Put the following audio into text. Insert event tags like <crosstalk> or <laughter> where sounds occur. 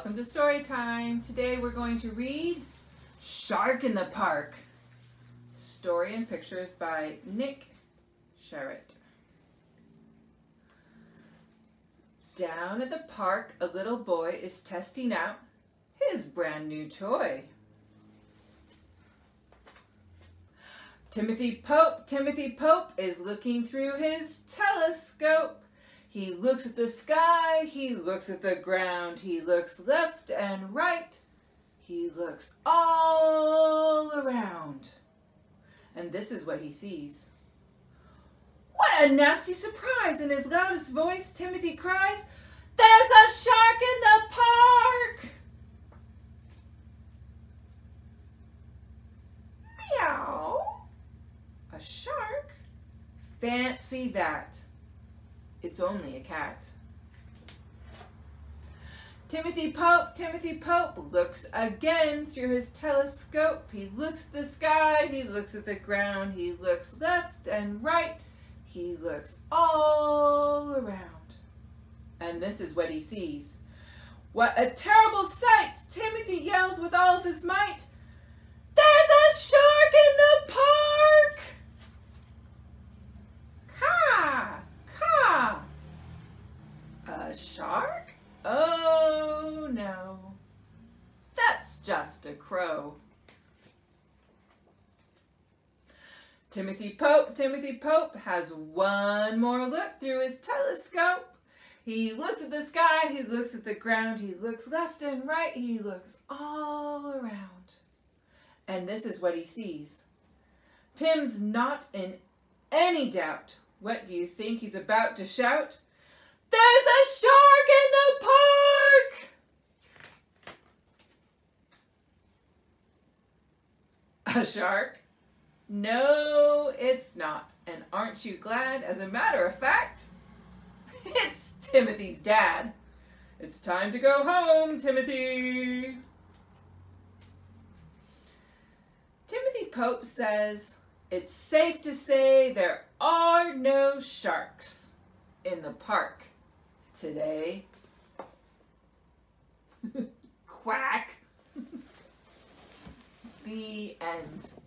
Welcome to story time. Today we're going to read Shark in the Park. Story and pictures by Nick Sharratt. Down at the park, a little boy is testing out his brand new toy. Timothy Pope, Timothy Pope is looking through his telescope. He looks at the sky, he looks at the ground, he looks left and right, he looks all around. And this is what he sees. What a nasty surprise! In his loudest voice, Timothy cries, There's a shark in the park! Meow. A shark? Fancy that. It's only a cat. Timothy Pope, Timothy Pope looks again through his telescope. He looks at the sky, he looks at the ground, he looks left and right, he looks all around. And this is what he sees. What a terrible sight! Timothy yells with all of his might. There's a shark in the park! Ka! Ka! A shark? Oh no. That's just a crow. Timothy Pope, Timothy Pope has one more look through his telescope. He looks at the sky, he looks at the ground, he looks left and right, he looks all around. And this is what he sees. Tim's not in any doubt. What do you think he's about to shout? There's a shark in the park! <laughs> A shark? No, it's not. And aren't you glad? As a matter of fact, <laughs> it's Timothy's dad. It's time to go home, Timothy. Timothy Pope says, it's safe to say there are no sharks in the park today. <laughs> Quack. The end.